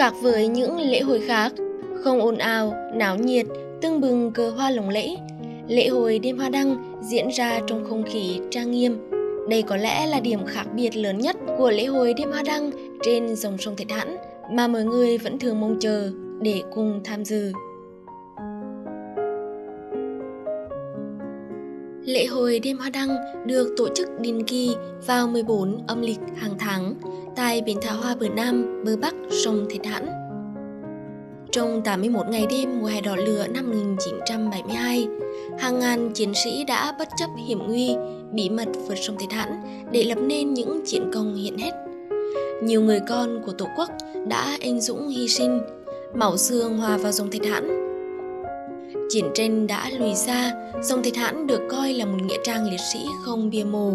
Khác với những lễ hội khác, không ồn ào, náo nhiệt, tưng bừng cờ hoa lồng lẫy, lễ hội đêm hoa đăng diễn ra trong không khí trang nghiêm. Đây có lẽ là điểm khác biệt lớn nhất của lễ hội đêm hoa đăng trên dòng sông Thạch Hãn mà mọi người vẫn thường mong chờ để cùng tham dự. Lễ hội đêm hoa đăng được tổ chức định kỳ vào 14 âm lịch hàng tháng tại bến thả hoa bờ Nam, bờ Bắc sông Thạch Hãn. Trong 81 ngày đêm mùa hè đỏ lửa năm 1972, hàng ngàn chiến sĩ đã bất chấp hiểm nguy, bí mật vượt sông Thạch Hãn để lập nên những chiến công hiện hết. Nhiều người con của Tổ quốc đã anh dũng hy sinh, máu xương hòa vào dòng Thạch Hãn. Chiến tranh đã lùi xa, dòng Thạch Hãn được coi là một nghĩa trang liệt sĩ không bia mồ.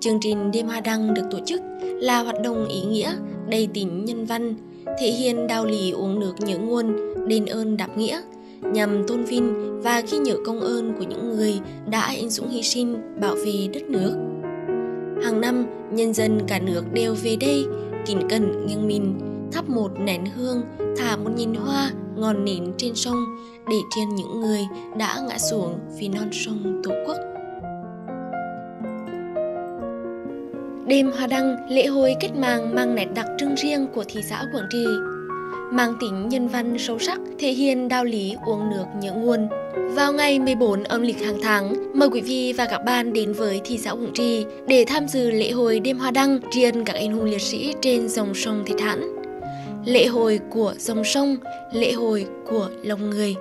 Chương trình Đêm Hoa Đăng được tổ chức là hoạt động ý nghĩa, đầy tính nhân văn, thể hiện đạo lý uống nước nhớ nguồn, đền ơn đáp nghĩa, nhằm tôn vinh và ghi nhớ công ơn của những người đã anh dũng hy sinh bảo vệ đất nước. Hàng năm, nhân dân cả nước đều về đây, kính cẩn nghiêng mình, thắp một nén hương, thả một nhìn hoa ngọn nến trên sông để triền những người đã ngã xuống vì non sông Tổ quốc. Đêm Hoa Đăng, lễ hội kết màng mang nét đặc trưng riêng của thị xã Quảng Trị. Mang tính nhân văn sâu sắc, thể hiện đạo lý uống nước nhớ nguồn. Vào ngày 14 âm lịch hàng tháng, mời quý vị và các bạn đến với thị xã Quảng Trị để tham dự lễ hội đêm hoa đăng triền các anh hùng liệt sĩ trên dòng sông Thạch Hãn. Lễ hội của dòng sông, lễ hội của lòng người.